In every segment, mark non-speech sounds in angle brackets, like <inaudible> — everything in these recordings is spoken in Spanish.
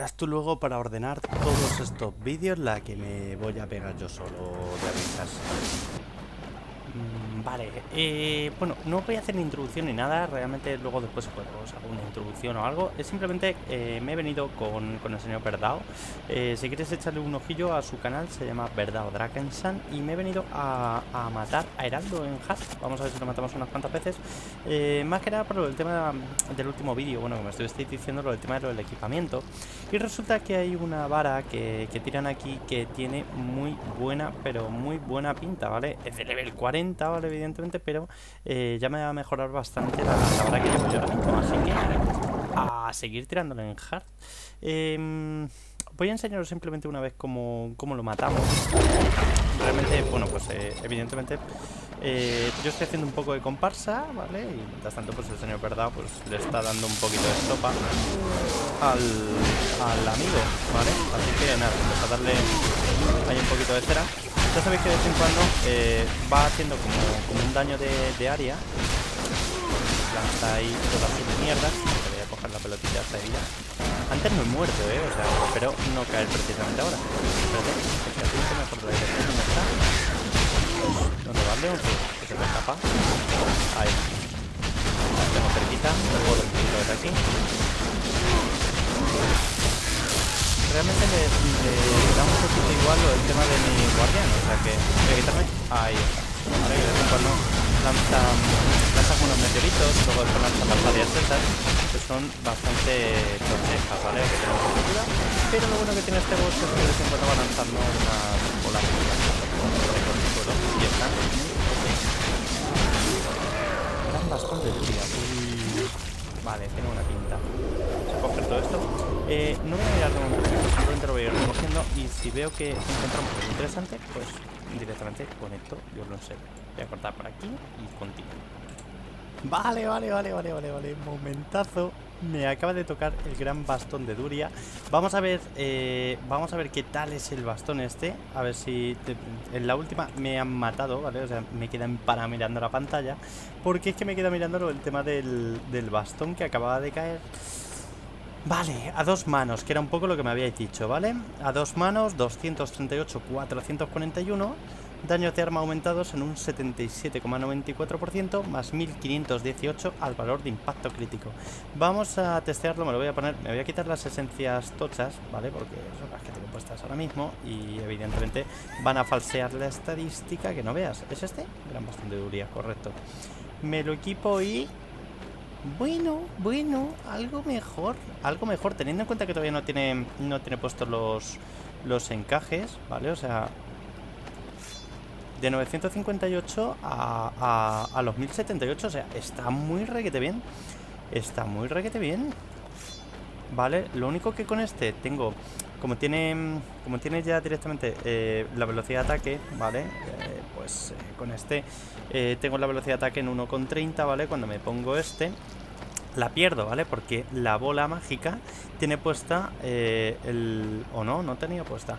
verás tú luego para ordenar todos estos vídeos la que me voy a pegar yo solo de risas. Vale, eh, bueno, no voy a hacer ni introducción ni nada, realmente luego después os hago una introducción o algo. Es simplemente eh, me he venido con, el señor Verdao. Eh, si quieres echarle un ojillo a su canal, se llama Verdao Drakensan y me he venido a, matar a Heraldo en Hard. Vamos a ver si lo matamos unas cuantas veces. más que nada por el tema del último vídeo, bueno, como estoy diciendo, lo del tema del equipamiento. Y resulta que hay una vara que, que tiran aquí que tiene muy buena, pero muy buena pinta, ¿vale? Es de level 40 ¿vale? Evidentemente, pero eh, ya me va a mejorar bastante la, la que llevo yo ahora mismo. Así que a seguir tirándolo en hard. Em, voy a enseñaros simplemente una vez cómo, cómo lo matamos. Realmente, bueno, pues eh, evidentemente eh, yo estoy haciendo un poco de comparsa, ¿vale? Y mientras tanto, pues el señor Verdad pues le está dando un poquito de estopa al, al amigo, ¿vale? Así que nada, vamos a darle ahí un poquito de cera. Ya sabéis que de vez en cuando eh, va haciendo como, un daño de, área. Lanza ahí todas sus mierdas. Voy a coger la pelotita hasta ya. Antes no he muerto, eh. O sea, espero no caer precisamente ahora. Espérate, que así dirección donde está. ¿Dónde va el león? Que se me escapa. Ahí. La tengo cerquita. No puedo desde aquí realmente le, da un poquito igual del tema de mi guardián, o sea que voy a quitarme. Ahí está. Ahora que de vez en cuando lanza, lanza algunos meteoritos, luego después lanza las varias estas, que son bastante tochejas, ¿vale? Que tenemos cuidar. Pero lo bueno que tiene este boss es que de vez en cuando va lanzando unas bolas de y están bastante día. Vale, tiene una pinta. Se coge todo esto. Eh, no voy a mirar de momento, simplemente lo voy a ir recogiendo y si veo que encontramos algo interesante, pues directamente conecto yo lo sé. Voy a cortar por aquí y continúo. Vale, vale, vale, vale, vale, vale. Momentazo. Me acaba de tocar el gran bastón de Duria. Vamos a ver, eh, vamos a ver qué tal es el bastón este. A ver si en la última me han matado, ¿vale? O sea, me quedan para mirando la pantalla. Porque es que me queda mirando el tema del, del bastón que acababa de caer. Vale, a dos manos, que era un poco lo que me habíais dicho, ¿vale? A dos manos, 238, 441 Daños de arma aumentados en un 77,94% Más 1518 al valor de impacto crítico Vamos a testearlo, me lo voy a poner Me voy a quitar las esencias tochas, ¿vale? Porque son las que tengo puestas ahora mismo Y evidentemente van a falsear la estadística Que no veas, ¿es este? Gran bastante duría, correcto Me lo equipo y bueno, bueno, algo mejor, algo mejor, teniendo en cuenta que todavía no tiene, no tiene puestos los, los encajes, ¿vale? O sea, de 958 a, a, los 1078, o sea, está muy requete bien, está muy requete bien, ¿vale? Lo único que con este tengo, como tiene, como tiene ya directamente eh, la velocidad de ataque, ¿vale? Eh, pues eh, con este tengo la velocidad de ataque en 1,30, ¿vale? Cuando me pongo este, la pierdo, ¿vale? Porque la bola mágica tiene puesta el... ¿O no? No tenía puesta.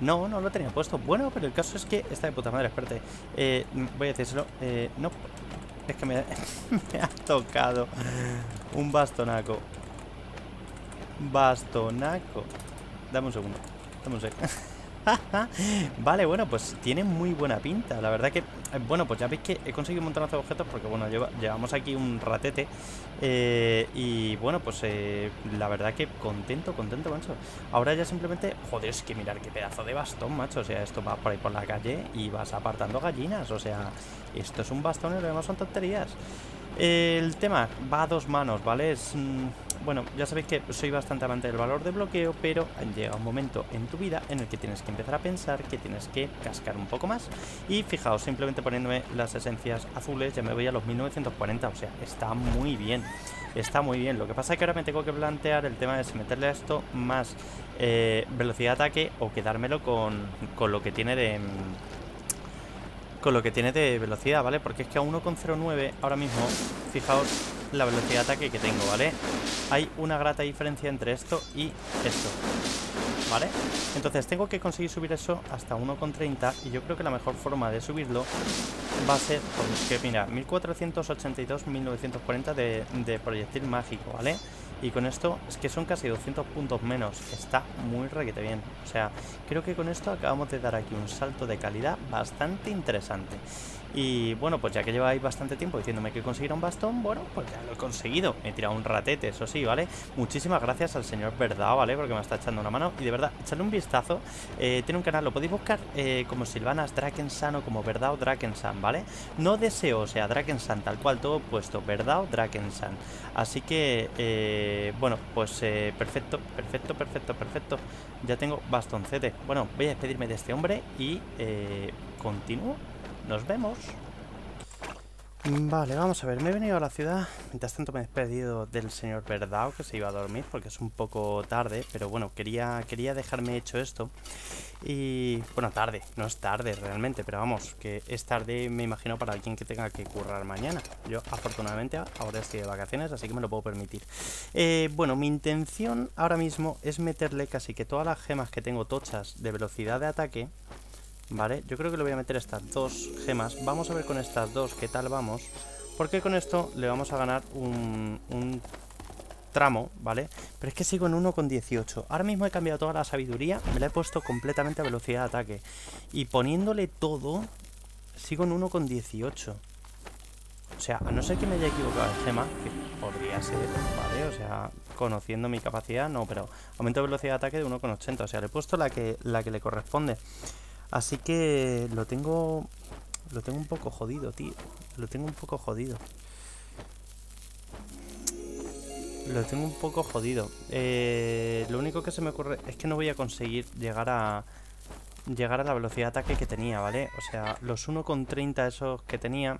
No, no lo tenía puesto. Bueno, pero el caso es que está de puta madre, espérate. voy a decírselo. no, es que me, <laughs> me ha tocado un bastonaco. Bastonaco. Dame un segundo. Dame un segundo. <laughs> <laughs> vale, bueno, pues tiene muy buena pinta. La verdad que, eh, bueno, pues ya veis que he conseguido un montón de objetos porque, bueno, llevamos aquí un ratete. Eh, y bueno, pues eh, la verdad que contento, contento, macho. Ahora ya simplemente, joder, es que mirar qué pedazo de bastón, macho. O sea, esto va por ahí por la calle y vas apartando gallinas. O sea, esto es un bastón y lo demás son tonterías. El tema va a dos manos, ¿vale? Es, mm, bueno, ya sabéis que soy bastante amante del valor de bloqueo, pero llega un momento en tu vida en el que tienes que empezar a pensar que tienes que cascar un poco más. Y fijaos, simplemente poniéndome las esencias azules ya me voy a los 1940, o sea, está muy bien. Está muy bien, lo que pasa es que ahora me tengo que plantear el tema de si meterle a esto más eh, velocidad de ataque o quedármelo con, con lo que tiene de con lo que tiene de velocidad, ¿vale? Porque es que a 1,09 ahora mismo, fijaos la velocidad de ataque que tengo, ¿vale? Hay una grata diferencia entre esto y esto. ¿vale? Entonces tengo que conseguir subir eso hasta 1,30 y yo creo que la mejor forma de subirlo va a ser, porque mira, 1482-1940 de, de proyectil mágico, ¿vale? Y con esto es que son casi 200 puntos menos. Está muy requete bien. O sea, creo que con esto acabamos de dar aquí un salto de calidad bastante interesante. Y bueno, pues ya que lleváis bastante tiempo diciéndome que conseguir un bastón, bueno, pues ya lo he conseguido. Me he tirado un ratete, eso sí, ¿vale? Muchísimas gracias al señor Verdad, ¿vale? Porque me está echando una mano. Y de verdad, echadle un vistazo. Eh, tiene un canal, lo podéis buscar eh, como Silvanas Drakensan o como Verdad o Drakensan, ¿vale? No deseo, o sea, Drakensan, tal cual, todo puesto, Verdad o Drakensan. Así que, eh, bueno, pues perfecto, perfecto, perfecto, perfecto. Ya tengo bastoncete. Bueno, voy a despedirme de este hombre y continúo nos vemos. Vale, vamos a ver, me he venido a la ciudad. Mientras tanto me he despedido del señor Verdao Que se iba a dormir porque es un poco tarde Pero bueno, quería, quería dejarme hecho esto. Y bueno, tarde, no es tarde realmente Pero vamos, que es tarde me imagino para alguien que tenga que currar mañana. Yo afortunadamente ahora estoy de vacaciones Así que me lo puedo permitir. Eh, Bueno, mi intención ahora mismo es meterle casi que todas las gemas que tengo tochas De velocidad de ataque Vale, yo creo que le voy a meter estas dos gemas. Vamos a ver con estas dos qué tal vamos Porque con esto le vamos a ganar un, un tramo, ¿vale? Pero es que sigo en 1,18 Ahora mismo he cambiado toda la sabiduría Me la he puesto completamente a velocidad de ataque. Y poniéndole todo Sigo en 1,18 O sea, a no ser que me haya equivocado de gema Que podría ser, ¿vale? O sea, conociendo mi capacidad, no Pero aumento de velocidad de ataque de 1,80 O sea, le he puesto la que, la que le corresponde Así que lo tengo... Lo tengo un poco jodido, tío. Lo tengo un poco jodido. Lo tengo un poco jodido. Eh, lo único que se me ocurre es que no voy a conseguir llegar a... Llegar a la velocidad de ataque que tenía, ¿vale? O sea, los 1,30 esos que tenía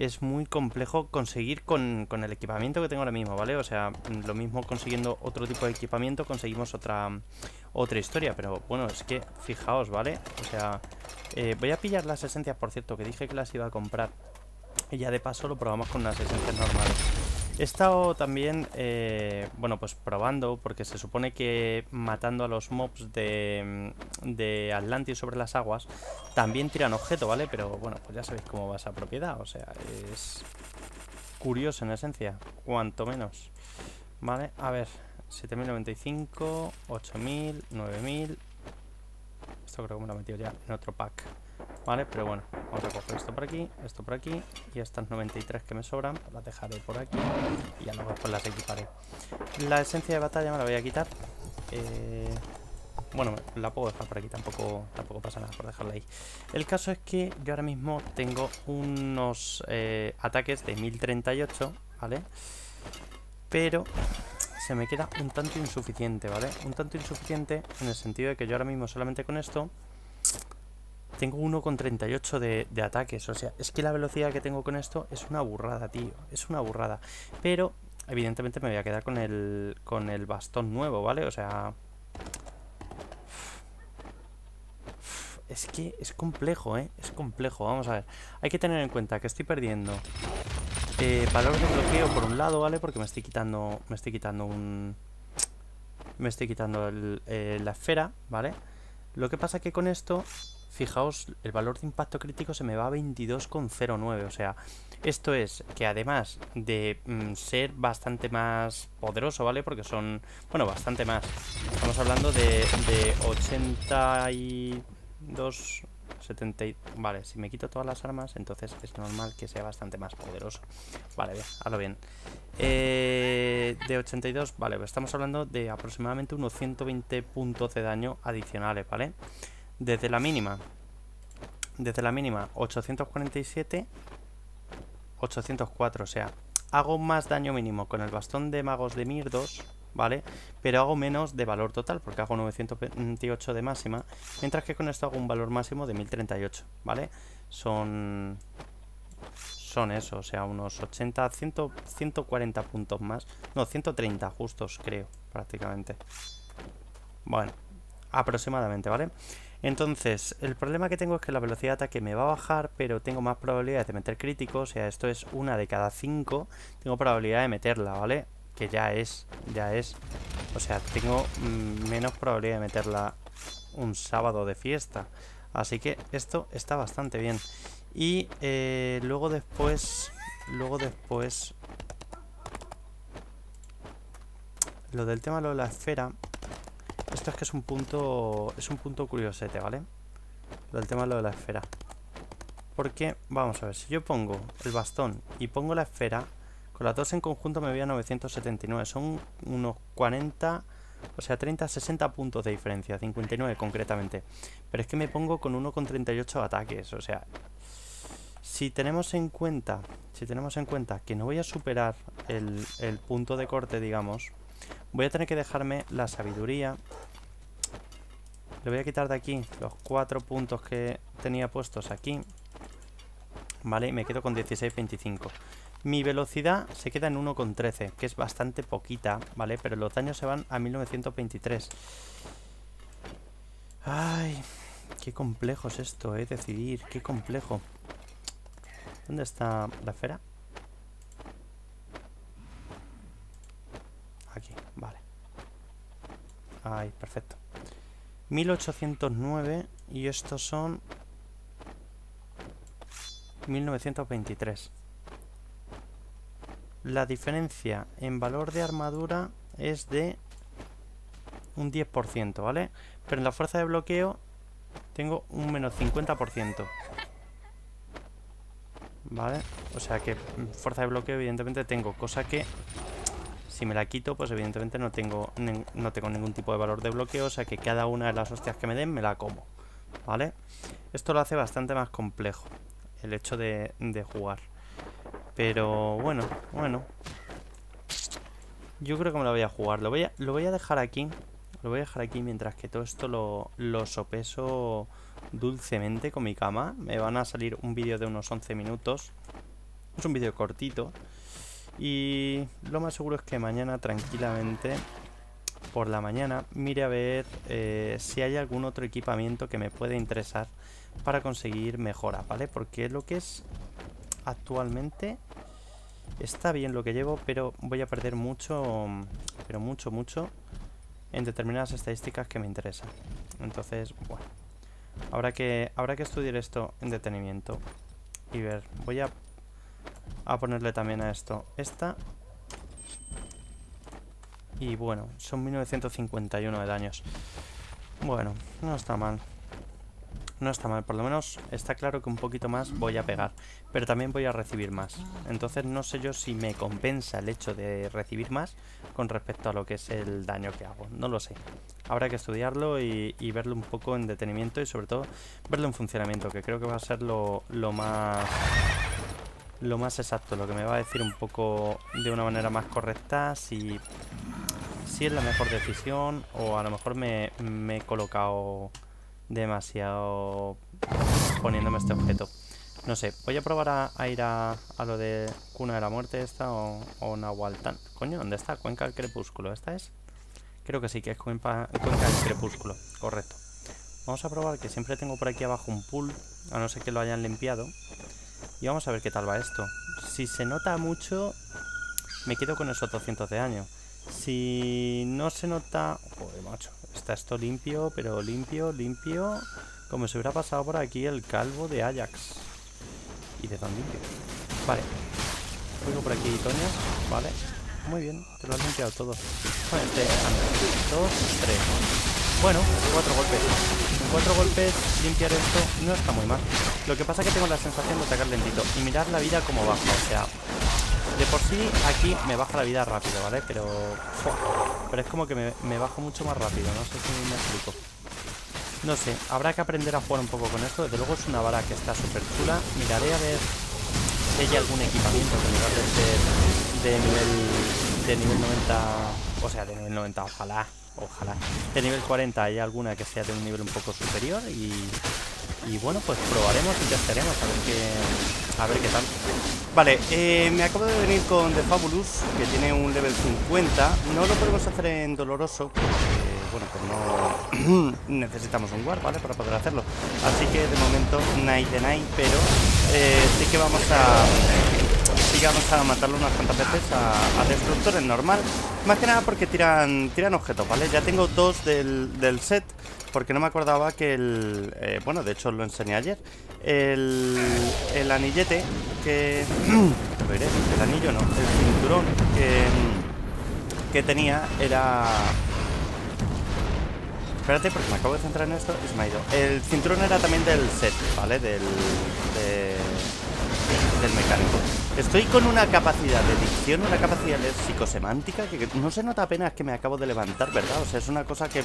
es muy complejo conseguir con, con, el equipamiento que tengo ahora mismo, ¿vale? O sea, lo mismo consiguiendo otro tipo de equipamiento conseguimos otra, otra historia, pero bueno, es que fijaos, ¿vale? O sea, eh, voy a pillar las esencias, por cierto, que dije que las iba a comprar y ya de paso lo probamos con las esencias normales. He estado también, eh, bueno, pues probando, porque se supone que matando a los mobs de, de Atlantis sobre las aguas, también tiran objeto, ¿vale? Pero bueno, pues ya sabéis cómo va esa propiedad, o sea, es curioso en esencia, cuanto menos. Vale, a ver, 7095, 8000, 9000. Esto creo que me lo he metido ya en otro pack. Vale, pero bueno, vamos a coger esto por aquí, esto por aquí y estas 93 que me sobran, las dejaré por aquí y ya luego pues las equiparé. La esencia de batalla me la voy a quitar. Eh, bueno, la puedo dejar por aquí, tampoco, tampoco pasa nada por dejarla ahí. El caso es que yo ahora mismo tengo unos eh, ataques de 1038, ¿vale? Pero se me queda un tanto insuficiente, ¿vale? Un tanto insuficiente en el sentido de que yo ahora mismo solamente con esto tengo 1,38 de, de ataques. O sea, es que la velocidad que tengo con esto es una burrada, tío. Es una burrada. Pero, evidentemente me voy a quedar con el, con el bastón nuevo, ¿vale? O sea... Es que es complejo, ¿eh? Es complejo, vamos a ver. Hay que tener en cuenta que estoy perdiendo eh, valor de bloqueo por un lado, ¿vale? Porque me estoy quitando. Me estoy quitando un. Me estoy quitando eh, la esfera, ¿vale? Lo que pasa que con esto, fijaos, el valor de impacto crítico se me va a 22,09. O sea, esto es que además de mm, ser bastante más poderoso, ¿vale? Porque son, bueno, bastante más. Estamos hablando de, de 82 70 Vale, si me quito todas las armas, entonces es normal que sea bastante más poderoso. Vale, bien, hazlo bien. Eh, de 82, vale, pues estamos hablando de aproximadamente unos 120 puntos de daño adicionales, ¿vale? Desde la mínima, desde la mínima 847, 804, o sea, hago más daño mínimo con el bastón de magos de Mirdos ¿vale? Pero hago menos de valor total porque hago 928 de máxima, mientras que con esto hago un valor máximo de 1038, ¿vale? Son son eso, o sea, unos 80, 100, 140 puntos más. No, 130 justos, creo, prácticamente. Bueno, aproximadamente, ¿vale? Entonces, el problema que tengo es que la velocidad de ataque me va a bajar, pero tengo más probabilidades de meter críticos, o sea, esto es una de cada cinco, tengo probabilidad de meterla, ¿vale? que ya es, ya es. O sea, tengo mm, menos probabilidad de meterla un sábado de fiesta. Así que esto está bastante bien. Y eh, luego después, luego después, lo del tema de la esfera, esto es que es un punto, es un punto curiosete, ¿vale? Lo del tema lo de la esfera. Porque, vamos a ver, si yo pongo el bastón y pongo la esfera, con las dos en conjunto me voy a 979. Son unos 40, o sea, 30, 60 puntos de diferencia, 59 concretamente. Pero es que me pongo con 1,38 ataques, o sea... Si tenemos en cuenta, si tenemos en cuenta que no voy a superar el, el punto de corte, digamos, voy a tener que dejarme la sabiduría le voy a quitar de aquí los cuatro puntos que tenía puestos aquí. Vale, y me quedo con 16.25. Mi velocidad se queda en 1,13, que es bastante poquita, ¿vale? Pero los daños se van a 1923. Ay, qué complejo es esto, ¿eh? Decidir, qué complejo. ¿Dónde está la esfera? Aquí, vale. Ay, perfecto. 1809 y estos son 1923. La diferencia en valor de armadura es de un 10%, ¿vale? Pero en la fuerza de bloqueo tengo un menos 50%. ¿Vale? O sea que fuerza de bloqueo evidentemente tengo, cosa que si me la quito, pues evidentemente no tengo, no tengo ningún tipo de valor de bloqueo, o sea que cada una de las hostias que me den me la como, ¿vale? Esto lo hace bastante más complejo, el hecho de, jugar. Pero bueno, bueno. Yo creo que me lo voy a jugar. Lo voy a, lo voy a dejar aquí. Lo voy a dejar aquí mientras que todo esto lo, lo sopeso dulcemente con mi cama. Me van a salir un vídeo de unos 11 minutos. Es un vídeo cortito. Y lo más seguro es que mañana tranquilamente, por la mañana, mire a ver eh, si hay algún otro equipamiento que me puede interesar para conseguir mejora, ¿vale? Porque lo que es actualmente está bien lo que llevo, pero voy a perder mucho, pero mucho, mucho en determinadas estadísticas que me interesan. Entonces, bueno, habrá que, habrá que estudiar esto en detenimiento y ver. Voy a a ponerle también a esto esta. Y bueno, son 1951 de daños. Bueno, no está mal. No está mal, por lo menos está claro que un poquito más voy a pegar. Pero también voy a recibir más. Entonces no sé yo si me compensa el hecho de recibir más con respecto a lo que es el daño que hago. No lo sé. Habrá que estudiarlo y, verlo un poco en detenimiento y sobre todo verlo en funcionamiento, que creo que va a ser lo, lo más lo más exacto, lo que me va a decir un poco de una manera más correcta si, si es la mejor decisión o a lo mejor me, he colocado demasiado poniéndome este objeto. No sé, voy a probar a, ir a, lo de Cuna de la Muerte esta o, o. Coño, ¿dónde está? Cuenca del Crepúsculo. ¿Esta es? Creo que sí, que es Cuenca, Cuenca del Crepúsculo. Correcto. Vamos a probar que siempre tengo por aquí abajo un pool, a no ser que lo hayan limpiado. Y vamos a ver qué tal va esto. Si se nota mucho, me quedo con esos 200 de año. Si no se nota... Joder, macho. Está esto limpio, pero limpio, limpio. Como si hubiera pasado por aquí el calvo de Ajax. Y de tan limpio. Vale. Juego por aquí, Toñas. Vale. Muy bien, te lo has limpiado todo. Este, dos, tres. Bueno, cuatro golpes cuatro golpes limpiar esto no está muy mal. Lo que pasa es que tengo la sensación de atacar lentito. Y mirar la vida como baja, o sea... De por sí aquí me baja la vida rápido, ¿vale? Pero... Pero es como que me, bajo mucho más rápido, no sé si me explico. No sé, habrá que aprender a jugar un poco con esto. Desde luego es una vara que está súper chula. Miraré a ver si hay algún equipamiento que me va a de nivel, de nivel 90... O sea, de nivel 90, ojalá ojalá. De nivel 40 hay alguna que sea de un nivel un poco superior y, bueno, pues probaremos y testaremos a ver qué, a ver qué tal. Vale, eh, me acabo de venir con The Fabulous, que tiene un level 50. No lo podemos hacer en doloroso, porque, bueno, pues no <clears throat> necesitamos un guard, ¿vale? Para poder hacerlo. Así que de momento, night de night, pero eh, sí que vamos a vamos a matarlo unas cuantas veces a, Destructor en normal. Más que nada porque tiran, tiran objetos, ¿vale? Ya tengo dos del, set, porque no me acordaba que el... Eh, bueno, de hecho lo enseñé ayer. El, el anillete que... <clears throat> el anillo no, el cinturón que, que tenía era... Espérate, porque me acabo de centrar en esto y se me ha ido. El cinturón era también del set, ¿vale? Del... De, del mecánico. Estoy con una capacidad de dicción, una capacidad de psicosemántica que no se nota apenas que me acabo de levantar, ¿verdad? O sea, es una cosa que...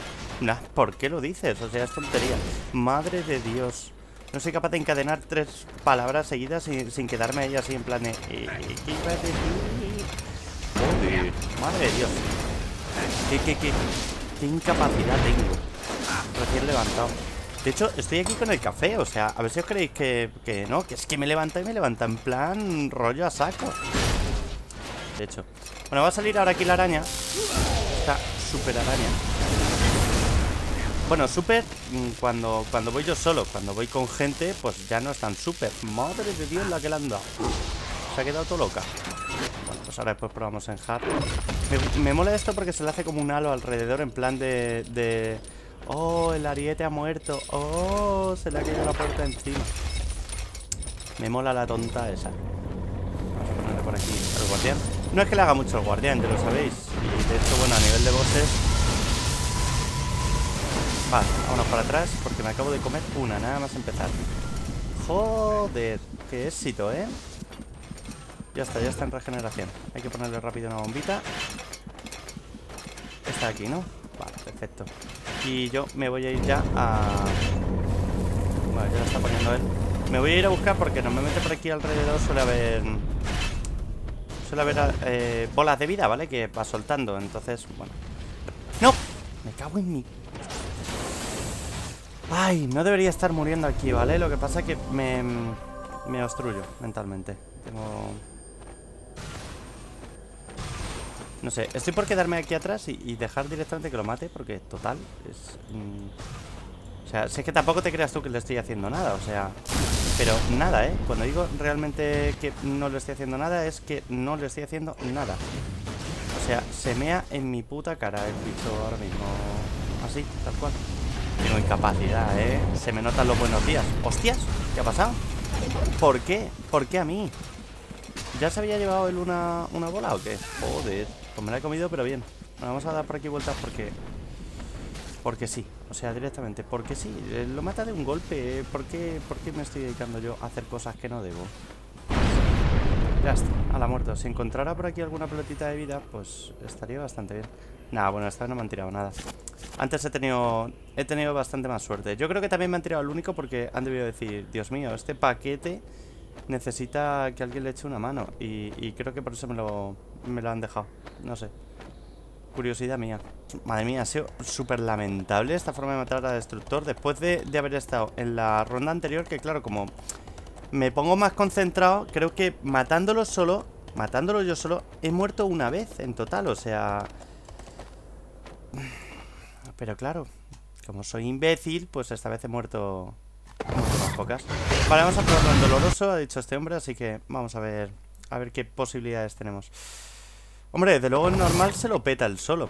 ¿por qué lo dices? O sea, es tontería. Madre de Dios. No soy capaz de encadenar tres palabras seguidas sin, quedarme ahí así en plan de... ¿Qué iba a decir? madre de Dios. ¿Qué, qué, qué, qué incapacidad tengo? Recién levantado. De hecho, estoy aquí con el café, o sea, a ver si os creéis que, que no, que es que me levanta y me levanta en plan rollo a saco. De hecho. Bueno, va a salir ahora aquí la araña. Esta super araña. Bueno, super mm, cuando, cuando voy yo solo. Cuando voy con gente, pues ya no es tan super. Madre de Dios la que le han dado. Se ha quedado todo loca. Bueno, pues ahora después probamos en hard. Me, me mola esto porque se le hace como un halo alrededor en plan de, de Oh, el ariete ha muerto. Oh, se le ha caído la puerta encima. Me mola la tonta esa. Vamos a ponerle por aquí al guardián. No es que le haga mucho al guardián, ya lo sabéis. Y de hecho, bueno, a nivel de bosses... Vale, vámonos para atrás porque me acabo de comer una, nada más empezar. Joder, qué éxito, ¿eh? Ya está, ya está en regeneración. Hay que ponerle rápido una bombita. Está aquí, ¿no? Vale, perfecto. Y yo me voy a ir ya a... Bueno, ya lo está poniendo él. Me voy a ir a buscar porque normalmente por aquí alrededor suele haber... Suele haber eh, bolas de vida, ¿vale? Que va soltando, entonces, bueno. ¡No! Me cago en mi... Ay, no debería estar muriendo aquí, ¿vale? Lo que pasa es que me... Me obstruyo mentalmente. Tengo... No sé, estoy por quedarme aquí atrás y, dejar directamente que lo mate Porque total es... O sea, sé que tampoco te creas tú que le estoy haciendo nada O sea, pero nada, ¿eh? Cuando digo realmente que no le estoy haciendo nada Es que no le estoy haciendo nada O sea, se mea en mi puta cara el bicho ahora mismo Así, tal cual Tengo incapacidad, ¿eh? Se me notan los buenos días ¡Hostias! ¿Qué ha pasado? ¿Por qué? ¿Por qué a mí? ¿Ya se había llevado él una, una bola o qué? Joder pues me la he comido, pero bien. Bueno, vamos a dar por aquí vueltas porque... Porque sí. O sea, directamente. Porque sí. Eh, lo mata de un golpe. ¿Por qué, ¿Por qué me estoy dedicando yo a hacer cosas que no debo? Ya está. A la muerte. Si encontrara por aquí alguna pelotita de vida, pues estaría bastante bien. Nada, bueno, esta vez no me han tirado nada. Antes he tenido he tenido bastante más suerte. Yo creo que también me han tirado el único porque han debido decir, Dios mío, este paquete necesita que alguien le eche una mano. Y, creo que por eso me lo, me lo han dejado. No sé. Curiosidad mía. Madre mía, ha sido súper lamentable esta forma de matar a Destructor después de, haber estado en la ronda anterior, que claro, como me pongo más concentrado, creo que matándolo solo, matándolo yo solo, he muerto una vez en total, o sea... Pero claro, como soy imbécil, pues esta vez he muerto, pocas. Vale, vamos a probarlo en doloroso, ha dicho este hombre, así que vamos a ver, a ver qué posibilidades tenemos. Hombre, desde luego en normal se lo peta el solo.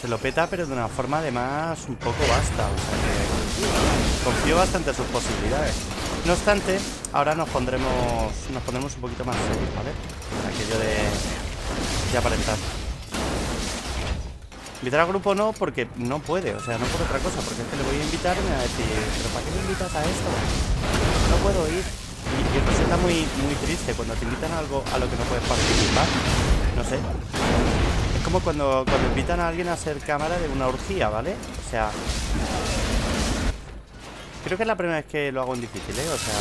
Se lo peta, pero de una forma además un poco basta. O sea que confío bastante en sus posibilidades. No obstante, ahora nos pondremos nos pondremos un poquito más serios, ¿vale? Aquello de, de aparentar. Invitar al grupo no, porque no puede, o sea, no por otra cosa, porque es que le voy a invitar y me va a decir, ¿pero para qué me invitas a esto? No puedo ir. Y, resulta muy, muy triste cuando te invitan a algo a lo que no puedes participar. No sé. Es como cuando, cuando invitan a alguien a ser cámara de una orgía, ¿vale? O sea... Creo que es la primera vez que lo hago en difícil, ¿eh? O sea...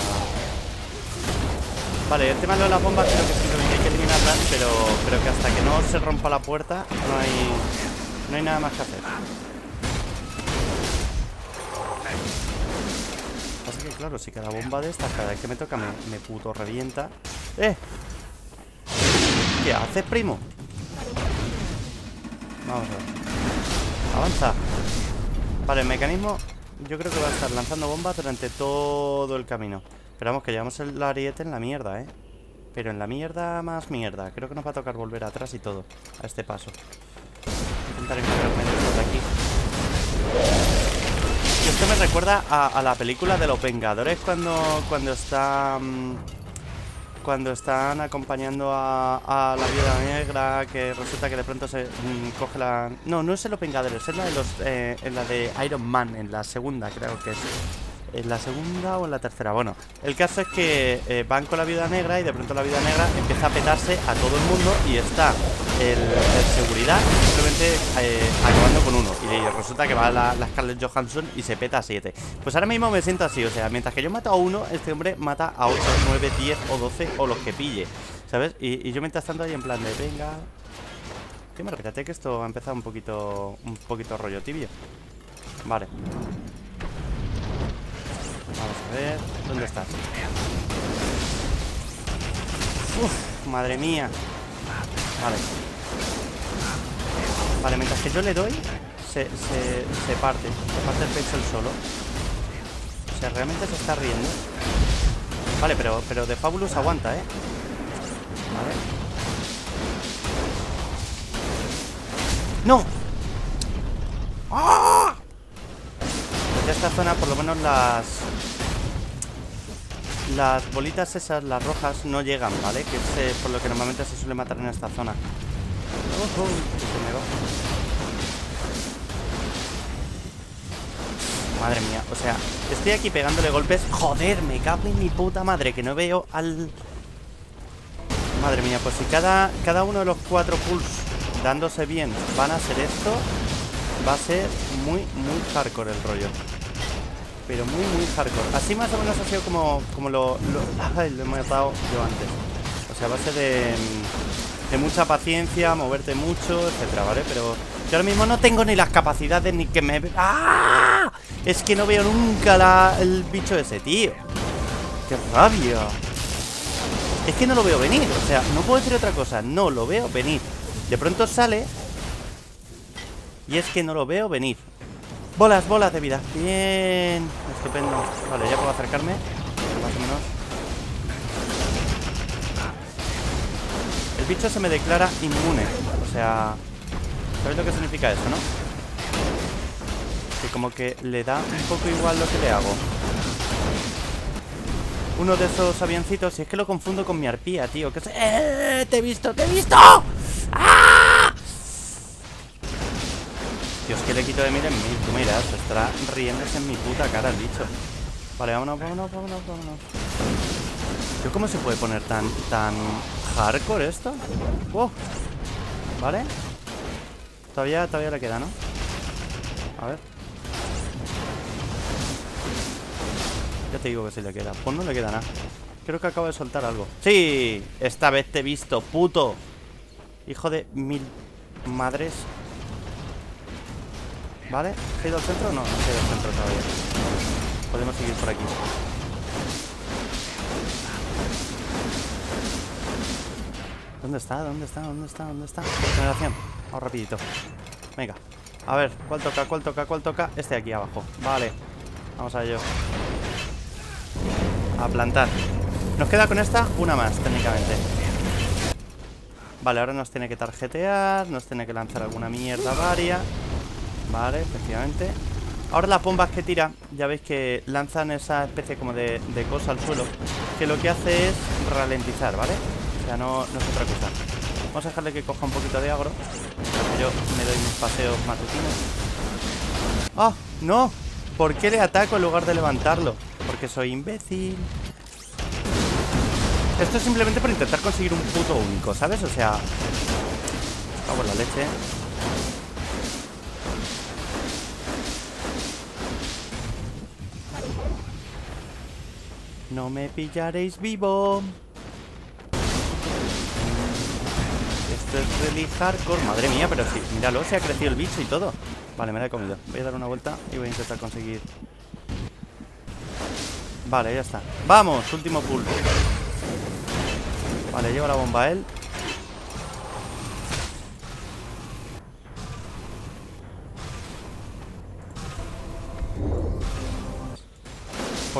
Vale, el tema de las bombas creo que simplemente hay que eliminarlas, pero creo que hasta que no se rompa la puerta no hay, no hay nada más que hacer. claro, si cada bomba de estas, cada vez que me toca me, puto revienta. ¡Eh! ¿Qué haces, primo? Vamos a ver. Avanza. Vale, el mecanismo yo creo que va a estar lanzando bombas durante todo el camino. Esperamos que llevamos el ariete en la mierda, ¿eh? Pero en la mierda más mierda. Creo que nos va a tocar volver atrás y todo. A este paso. Intentar encontrarme de aquí. Esto me recuerda a, la película de los Vengadores cuando, cuando está... cuando están acompañando a, la viuda negra, que resulta que de pronto se mm, coge la... No, no es en los Vengadores, es la de los... Eh, en la de Iron Man, en la segunda creo que es en la segunda o en la tercera. Bueno, el caso es que eh, van con la vida negra y de pronto la vida negra empieza a petarse a todo el mundo y está el, seguridad simplemente eh, acabando con uno. Y resulta que va la, la, Scarlett Johansson y se peta a siete. Pues ahora mismo me siento así, o sea, mientras que yo mato a uno, este hombre mata a 8, 9, 10 o 12 o los que pille, ¿sabes? Y, yo mientras tanto ahí en plan de, venga... Que me que esto ha empezado un poquito, un poquito rollo tibio. Vale. Vamos a ver. ¿Dónde estás? Uf, madre mía. Vale. Vale, mientras que yo le doy, se, se, se parte. Se parte el pixel solo. O sea, realmente se está riendo. Vale, pero, pero de Fabulous aguanta, ¿eh? Vale. ¡No! ¡Ah! De esta zona por lo menos las las bolitas esas, las rojas, no llegan, ¿vale? Que es eh, por lo que normalmente se suele matar en esta zona. Madre mía, o sea, estoy aquí pegándole golpes Joder, me cago en mi puta madre Que no veo al... Madre mía, pues si cada, cada uno de los cuatro pulls Dándose bien van a ser esto Va a ser muy, muy hardcore el rollo pero muy, muy hardcore. Así más o menos ha sido como, como lo, lo, <laughs> lo he matado yo antes. O sea, a base de, de mucha paciencia, moverte mucho, etcétera, ¿vale? Pero yo ahora mismo no tengo ni las capacidades ni que me... ¡Ah! Es que no veo nunca la, el bicho ese, tío. ¡Qué rabia! Es que no lo veo venir, o sea, no puedo decir otra cosa, no lo veo venir. De pronto sale y es que no lo veo venir. Bolas, bolas de vida Bien, estupendo Vale, ya puedo acercarme Más o menos El bicho se me declara inmune O sea... ¿Sabes lo que significa eso, no? Que como que le da un poco igual lo que le hago Uno de esos avioncitos Y es que lo confundo con mi arpía, tío que ¡Eh! ¡Te he visto! ¡Te he visto! ¡Ah! Dios, que le quito de mil en mil. Tú mira, se estará riéndose en mi puta cara el bicho. Vale, vámonos, vámonos, vámonos, vámonos. ¿Yo cómo se puede poner tan, tan hardcore esto? Wow. Vale. Todavía, todavía le queda, ¿no? A ver. Ya te digo que sí le queda. Pues no le queda nada. Creo que acabo de soltar algo. ¡Sí! Esta vez te he visto, puto. Hijo de mil madres ¿Vale? ¿Se ha ido al centro? No, no se ha ido al centro todavía Podemos seguir por aquí ¿Dónde está? ¿Dónde está? ¿Dónde está? ¿Dónde está? Generación Vamos rapidito Venga A ver, ¿cuál toca? ¿Cuál toca? ¿Cuál toca? Este aquí abajo Vale Vamos a ello A plantar Nos queda con esta una más, técnicamente Vale, ahora nos tiene que tarjetear Nos tiene que lanzar alguna mierda varia Vale, efectivamente Ahora las bombas que tira, ya veis que lanzan esa especie como de, cosa al suelo Que lo que hace es ralentizar, ¿vale? O sea, no, no es otra cosa Vamos a dejarle que coja un poquito de agro que yo me doy mis paseos matutinos ¡Ah! ¡No! ¿Por qué le ataco en lugar de levantarlo? Porque soy imbécil Esto es simplemente por intentar conseguir un puto único, ¿sabes? O sea... Vamos la leche No me pillaréis vivo. Esto es really hardcore. Madre mía, pero sí, míralo, se ha crecido el bicho y todo. Vale, me la he comido. Voy a dar una vuelta y voy a intentar conseguir. Vale, ya está. ¡Vamos! Último pull. Vale, lleva la bomba a él.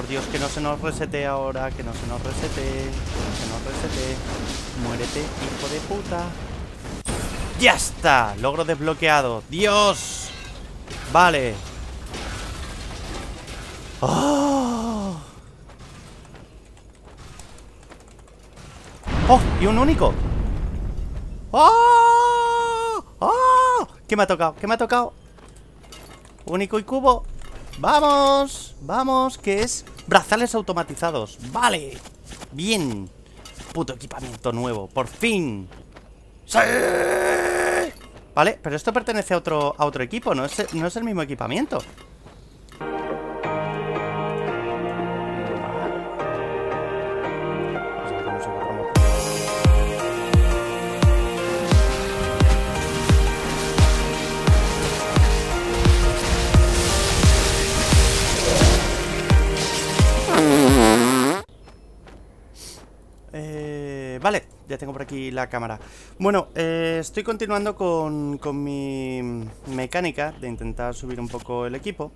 Dios, que no se nos resete ahora, que no se nos resete, que se nos resete. Muérete, hijo de puta. ¡Ya está! Logro desbloqueado. ¡Dios! Vale. ¡Oh! ¡Oh! ¿Y un único? ¡Oh! ¡Oh! ¿Qué me ha tocado? ¿Qué me ha tocado? Único y cubo ¡Vamos! ¡Vamos! Que es brazales automatizados ¡Vale! Bien Puto equipamiento nuevo ¡Por fin! ¡Sí! Vale, pero esto pertenece a otro, a otro equipo no es, no es el mismo equipamiento ya tengo aquí la cámara Bueno, eh, estoy continuando con, con, mi mecánica de intentar subir un poco el equipo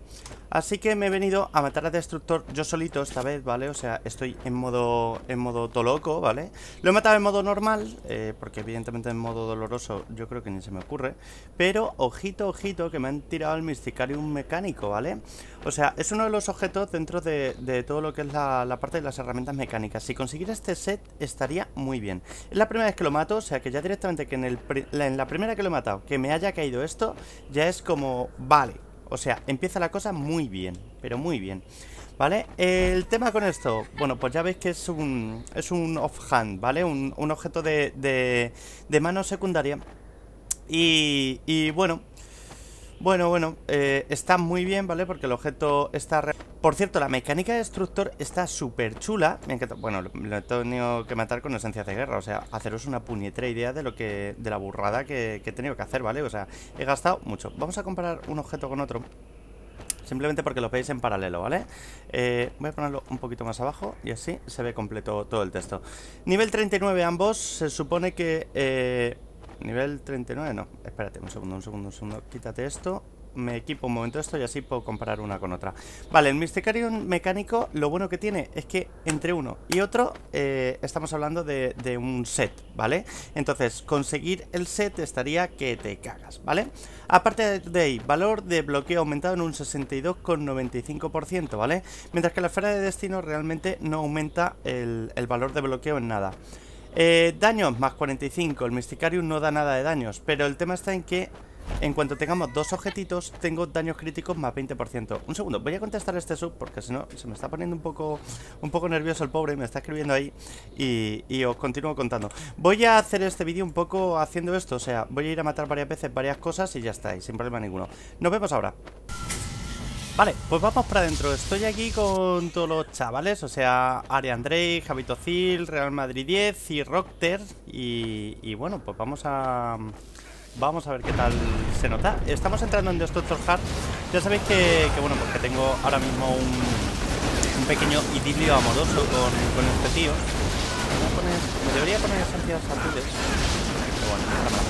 Así que me he venido a matar a Destructor yo solito esta vez, ¿vale? O sea, estoy en modo en modo toloco, ¿vale? Lo he matado en modo normal, eh, porque evidentemente en modo doloroso yo creo que ni se me ocurre Pero, ojito, ojito, que me han tirado el Mysticarium mecánico, ¿vale? O sea, es uno de los objetos dentro de, de todo lo que es la, la parte de las herramientas mecánicas Si consiguiera este set estaría muy bien Es la primera vez que lo mato, o sea que ya directamente que en, el, la primera que lo he matado Que me haya caído esto, ya es como, vale O sea, empieza la cosa muy bien, pero muy bien ¿Vale? El tema con esto, bueno, pues ya veis que es un, es un offhand, ¿vale? Un, un objeto de, de, de mano secundaria y, y bueno, bueno, bueno, eh, está muy bien, ¿vale? Porque el objeto está... Por cierto, la mecánica de destructor está súper chula Bueno, lo he tenido que matar con esencias de guerra O sea, haceros una puñetera idea de lo que... De la burrada que, he tenido que hacer, ¿vale? O sea, he gastado mucho Vamos a comparar un objeto con otro Simplemente porque lo veis en paralelo, ¿vale? Eh, voy a ponerlo un poquito más abajo Y así se ve completo todo el texto Nivel 39 ambos Se supone que... Eh, Nivel 39, no, espérate, un segundo, un segundo, un segundo Quítate esto, me equipo un momento esto y así puedo comparar una con otra Vale, el Mysticarium mecánico lo bueno que tiene es que entre uno y otro eh, estamos hablando de, de, un set, ¿vale? Entonces, conseguir el set estaría que te cagas, ¿vale? Aparte de ahí, valor de bloqueo aumentado en un 62,95%, ¿vale? Mientras que la esfera de destino realmente no aumenta el, el valor de bloqueo en nada eh, daños más 45, el Mysticarium no da nada de daños Pero el tema está en que en cuanto tengamos dos objetitos Tengo daños críticos más 20% Un segundo, voy a contestar este sub Porque si no, se me está poniendo un poco Un poco nervioso el pobre, me está escribiendo ahí Y, y os continúo contando. Voy a hacer este vídeo un poco haciendo esto O sea, voy a ir a matar varias veces varias cosas Y ya está, y sin problema ninguno. Nos vemos ahora Vale, pues vamos para adentro. Estoy aquí con todos los chavales O sea, Arian Drake, Javito Zil, Real Madrid 10 y Rockter y, bueno, pues vamos a... Vamos a ver qué tal se nota. Estamos entrando en Destructor Heart Ya sabéis que, bueno, porque tengo ahora mismo un, un pequeño idilio amoroso con, con este tío. Me, debería poner esencias azules. Pero bueno, ahora me las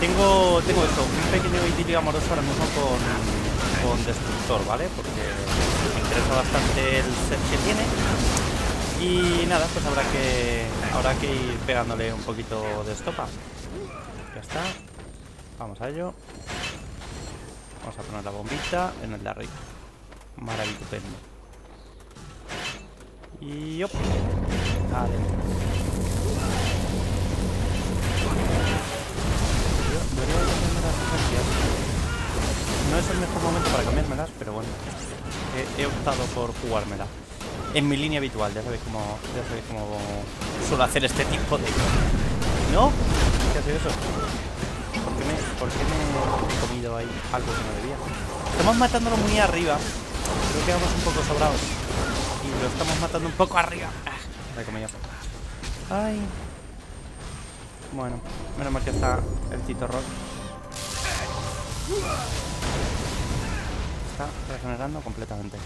tengo, tengo esto, un pequeño idilio amoroso ahora mismo con, con destructor, ¿vale? Porque me interesa bastante el set que tiene. Y nada, pues habrá que habrá que ir pegándole un poquito de estopa. Ya está. Vamos a ello. Vamos a poner la bombita en el de arriba. Maravilloso. Y op. No es el mejor momento para cambiármelas, pero bueno. He, optado por jugármela. En mi línea habitual, ya sabéis cómo, ya sabéis cómo suelo hacer este tipo de... ¿No? ¿Qué hace eso? ¿Por qué, me, ¿Por qué me he comido ahí algo que no debía? Estamos matándolo muy arriba. Creo que vamos un poco sobrados. Y lo estamos matando un poco arriba. Ah. Ay. Bueno, menos mal que está el Tito Rock. Regenerando completamente.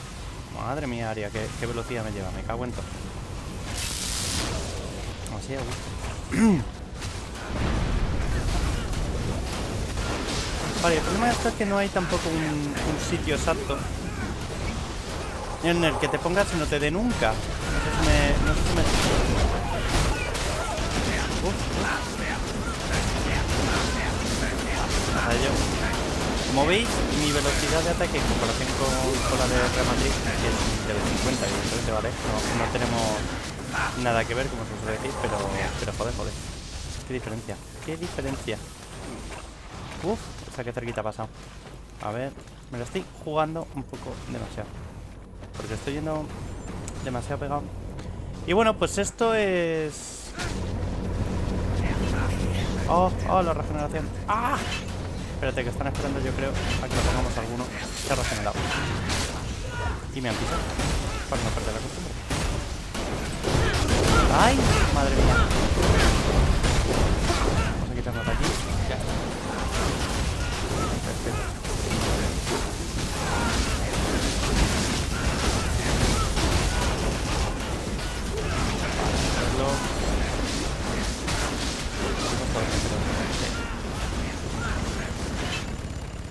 Madre mía, Aria, qué, velocidad me lleva. Me cago en todo. Así <clears throat> Vale, el problema es que no hay tampoco un, sitio exacto en el que te pongas y no te dé nunca. No me... No sé si me... Uf, Como veis, mi velocidad de ataque en comparación con, la de Real Madrid es de 50, evidentemente, ¿vale? No, tenemos nada que ver, como se suele decir, pero, pero joder, joder. Qué diferencia, qué diferencia. Uf, o sea, qué cerquita ha pasado. A ver, me lo estoy jugando un poco demasiado. Porque estoy yendo demasiado pegado. Y bueno, pues esto es... Oh, oh, la regeneración. ¡Ah! Espérate, que están esperando yo creo a que lo pongamos alguno. Se ha regenerado. Y me han pisado. Para no perder la costumbre. ¡Ay! Madre mía.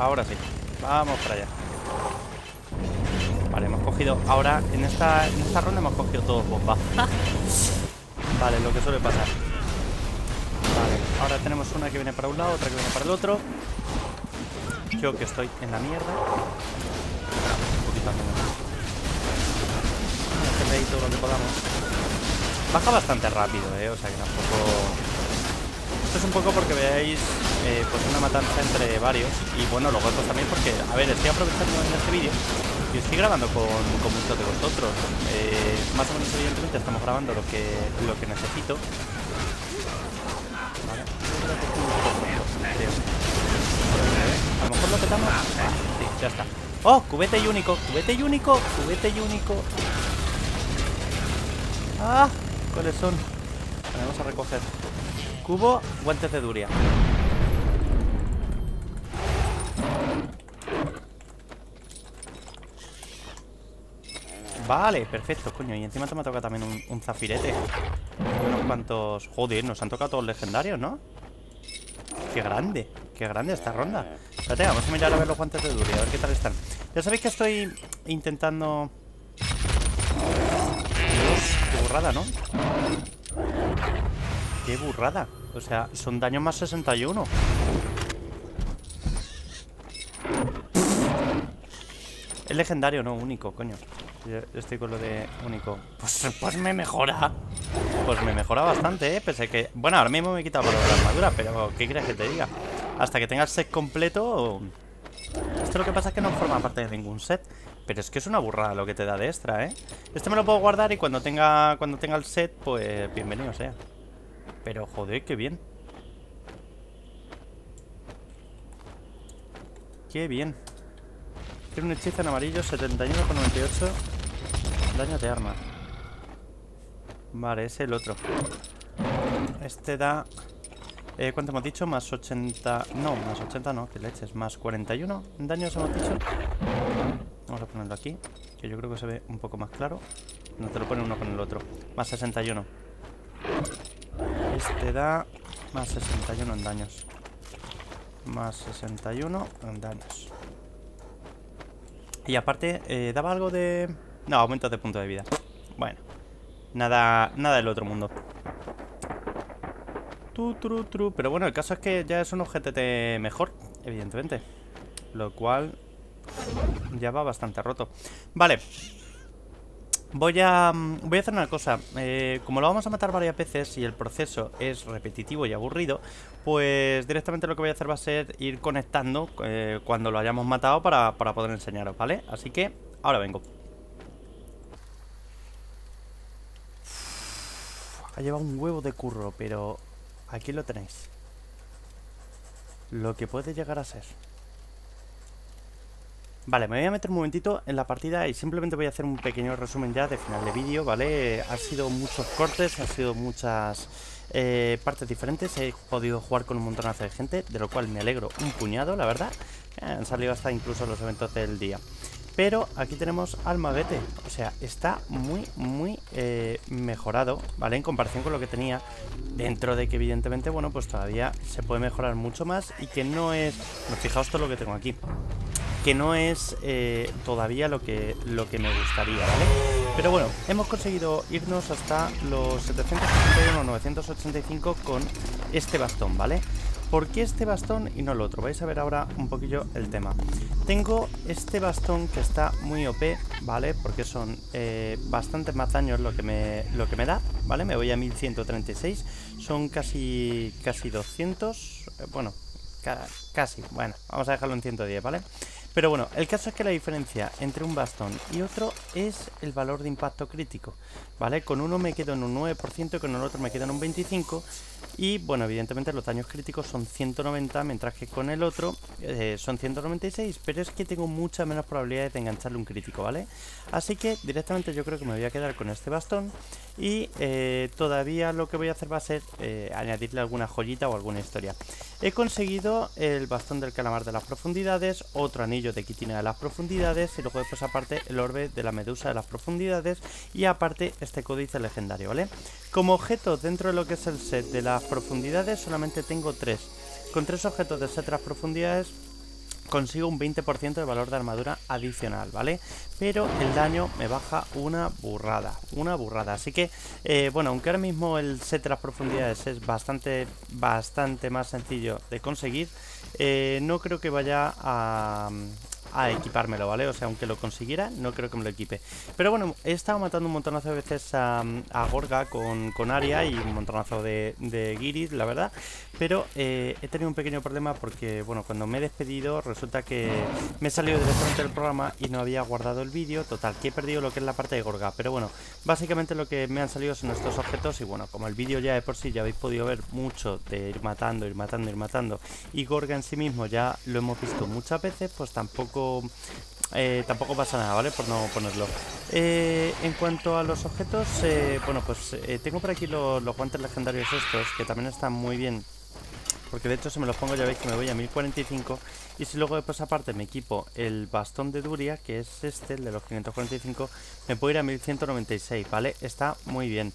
Ahora sí. Vamos para allá. Vale, hemos cogido... Ahora, en esta, en esta ronda hemos cogido todos bombas. <laughs> vale, lo que suele pasar. Vale, ahora tenemos una que viene para un lado, otra que viene para el otro. Yo que estoy en la mierda. Un poquito menos. todo lo que podamos. Baja bastante rápido, eh. O sea que tampoco esto es un poco porque veáis eh, pues una matanza entre varios y bueno, los otros también porque, a ver, estoy aprovechando en este vídeo y estoy grabando con, con muchos de vosotros. Eh, más o menos evidentemente estamos grabando lo que, lo que necesito. Vale. A lo mejor lo petamos. sí, ya está. ¡Oh! Cubete y único, cubete y único, cubete y único. ¡Ah! ¿Cuáles son? Vamos a recoger. Cubo, guantes de Duria. Vale, perfecto, coño. Y encima te me toca también un, zafirete. Unos cuantos... Joder, nos han tocado todos legendarios, ¿no? Qué grande, qué grande esta ronda. Espérate, vamos a mirar a ver los guantes de Duria, a ver qué tal están. Ya sabéis que estoy intentando... Dios, qué burrada, ¿no? Qué burrada. O sea, son daños más 61. Es legendario, no único, coño. Yo estoy con lo de único. Pues, pues me mejora. Pues me mejora bastante, ¿eh? Pensé que... Bueno, ahora mismo me he quitado la armadura, pero ¿qué crees que te diga? Hasta que tenga el set completo... Esto lo que pasa es que no forma parte de ningún set. Pero es que es una burrada lo que te da de extra, ¿eh? Este me lo puedo guardar y cuando tenga, cuando tenga el set, pues bienvenido sea. Pero joder, qué bien. Qué bien. Tiene un hechizo en amarillo, 71,98 daño de arma. Vale, es el otro. Este da... Eh, ¿Cuánto hemos dicho? Más 80... No, más 80 no, que leches. Más 41 daños hemos dicho. Vamos a ponerlo aquí, que yo creo que se ve un poco más claro. No te lo pone uno con el otro. Más 61. Este da más 61 en daños. Más 61 en daños. Y aparte, eh, daba algo de... No, aumento de punto de vida. Bueno, nada, nada del otro mundo. Tu, tru. Pero bueno, el caso es que ya es un GTT mejor, evidentemente. Lo cual ya va bastante roto. Vale, Voy a, mm, voy a hacer una cosa, eh, como lo vamos a matar varias veces y el proceso es repetitivo y aburrido, pues directamente lo que voy a hacer va a ser ir conectando eh, cuando lo hayamos matado para, para poder enseñaros, ¿vale? Así que ahora vengo. ha llevado un huevo de curro, pero aquí lo tenéis. Lo que puede llegar a ser. Vale, me voy a meter un momentito en la partida y simplemente voy a hacer un pequeño resumen ya de final de vídeo, ¿vale? Ha sido muchos cortes, ha sido muchas eh, partes diferentes, he podido jugar con un montonazo de gente, de lo cual me alegro un puñado, la verdad. Eh, han salido hasta incluso los eventos del día. Pero aquí tenemos al maguete, o sea, está muy, muy eh, mejorado, ¿vale? En comparación con lo que tenía, dentro de que evidentemente, bueno, pues todavía se puede mejorar mucho más y que no es... fijaos todo lo que tengo aquí. que no es eh, todavía lo que, lo que me gustaría, ¿vale? Pero bueno, hemos conseguido irnos hasta los 781-985 con este bastón, ¿vale? ¿Por qué este bastón y no el otro? Vais a ver ahora un poquillo el tema. Tengo este bastón que está muy OP, ¿vale? Porque son eh, bastantes más daños lo que, me, lo que me da, ¿vale? Me voy a 1136, son casi, casi 200, eh, bueno, casi, bueno, vamos a dejarlo en 110, ¿vale? Pero bueno, el caso es que la diferencia entre un bastón y otro es el valor de impacto crítico, ¿vale? Con uno me quedo en un 9% y con el otro me quedo en un 25% y bueno, evidentemente los daños críticos son 190, mientras que con el otro eh, son 196, pero es que tengo muchas menos probabilidades de engancharle un crítico, ¿vale? Así que directamente yo creo que me voy a quedar con este bastón y eh, todavía lo que voy a hacer va a ser eh, añadirle alguna joyita o alguna historia. He conseguido el bastón del calamar de las profundidades, otro anillo de quitina de las profundidades y luego después aparte el orbe de la medusa de las profundidades y aparte este códice legendario, ¿vale? Como objeto dentro de lo que es el set de las profundidades solamente tengo tres. Con tres objetos de set de las profundidades consigo un 20% de valor de armadura adicional, ¿vale? Pero el daño me baja una burrada, una burrada. Así que, eh, bueno, aunque ahora mismo el set de las profundidades es bastante, bastante más sencillo de conseguir, eh, no creo que vaya a, equipármelo, ¿vale? O sea, aunque lo consiguiera, no creo que me lo equipe. Pero bueno, he estado matando un montonazo de veces a, Gorga con, con Aria y un montonazo de, de Giris, la verdad. Pero eh, he tenido un pequeño problema porque, bueno, cuando me he despedido resulta que me he salido directamente del programa y no había guardado el vídeo. Total, que he perdido lo que es la parte de Gorga. Pero bueno, básicamente lo que me han salido son estos objetos y bueno, como el vídeo ya de por sí ya habéis podido ver mucho de ir matando, ir matando, ir matando y Gorga en sí mismo ya lo hemos visto muchas veces, pues tampoco eh, tampoco pasa nada, ¿vale? Por no ponerlo. Eh, en cuanto a los objetos, bueno, pues tengo por aquí los, guantes legendarios estos, que también están muy bien. Porque de hecho si me los pongo ya veis que me voy a 1045 Y si luego después aparte me equipo el bastón de Duria Que es este, el de los 545 Me puedo ir a 1196, ¿vale? Está muy bien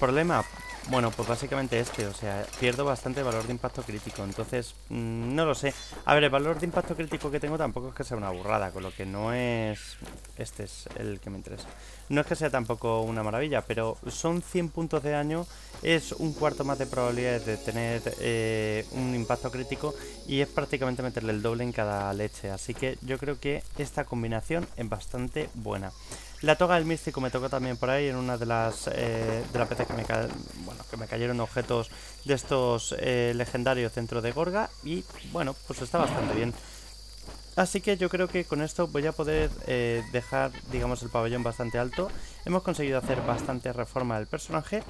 Problema, bueno, pues básicamente este, o sea, pierdo bastante valor de impacto crítico, entonces mm, no lo sé. A ver, el valor de impacto crítico que tengo tampoco es que sea una burrada, con lo que no es... Este es el que me interesa. No es que sea tampoco una maravilla, pero son 100 puntos de daño, es un cuarto más de probabilidades de tener eh, un impacto crítico y es prácticamente meterle el doble en cada leche, así que yo creo que esta combinación es bastante buena. La toga del místico me tocó también por ahí en una de las eh, de las veces que me, bueno, que me cayeron objetos de estos eh, legendarios dentro de Gorga y bueno, pues está bastante bien. Así que yo creo que con esto voy a poder eh, dejar, digamos, el pabellón bastante alto. Hemos conseguido hacer bastante reforma del personaje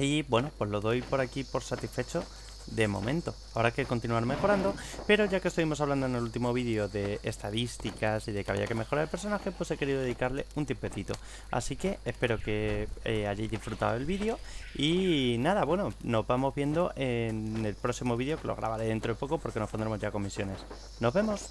y bueno, pues lo doy por aquí por satisfecho de momento. Habrá que continuar mejorando, pero ya que estuvimos hablando en el último vídeo de estadísticas y de que había que mejorar el personaje, pues he querido dedicarle un tiempecito. Así que espero que eh, hayáis disfrutado del vídeo y nada, bueno, nos vamos viendo en el próximo vídeo que lo grabaré dentro de poco porque nos pondremos ya con misiones. ¡Nos vemos!